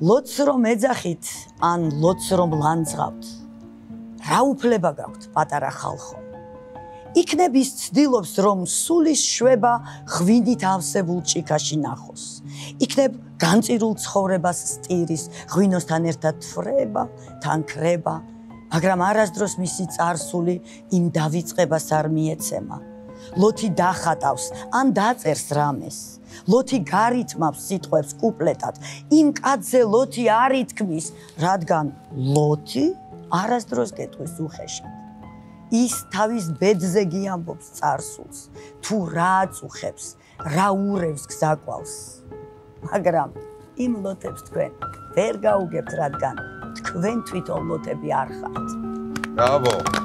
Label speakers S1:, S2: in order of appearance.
S1: ლოც რომ ეძახით, ან ლოც რომ ლანძღავთ, რა უფლება გაქვთ, პატარა ხალხო? იქნებ ის ცდილობს, რომ სულის შვება ღვინით ავსებულ ჭიქაში ნახოს. იქნებ განწირულ ცხოვრებას სტირის, ღვინოსთან ერთად ფრება, თან ქრება, მაგრამ არასდროს მისი царსული იმ დავიწყებას არ მიეცემა. ლოთი დახატავს ან დაწერს რამეს. ლოთი გარითმავს სიტყვებს კუპლეტად. იმ კაცზე ლოთი არ ითქმის, რადგან ლოთი არასდროს გეტყვის უხეშად. ის თავის ბედზე გიამბობს царსულს, თუ რა აწუხებს, რა ურევს გზაკვალს. მაგრამ იმ ლოთებს თქვენ ვერ გაუგებთ, რადგან თქვენ თვითონ ლოთები არ ხართ.
S2: ბრავო.